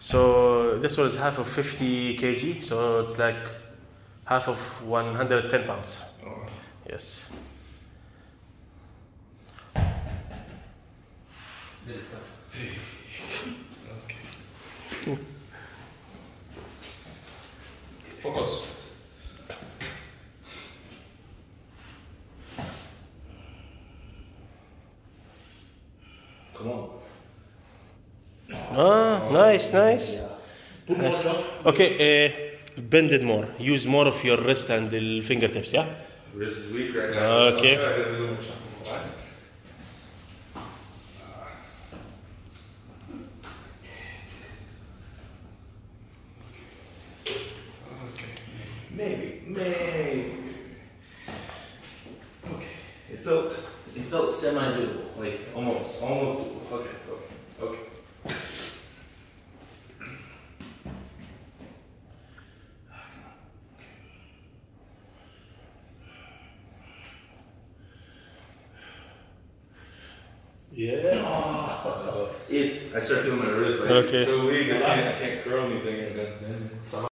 So this was half of 50 kg, so it's like half of 110 pounds. Oh. Yes. Okay. Focus. Come on. Ah, nice, nice. Put nice. down. Okay, uh, bend it more. Use more of your wrist and the fingertips, yeah? Wrist is weak right now. Okay. I'll try to do a little chop. Alright. Okay. Maybe. Maybe. Okay. It felt it felt semi doable. Like almost. Almost doable. Okay, okay, okay. Yeah. It's I start feeling my wrist like Okay. it's so weak. I can't I can't curl anything and then, then somehow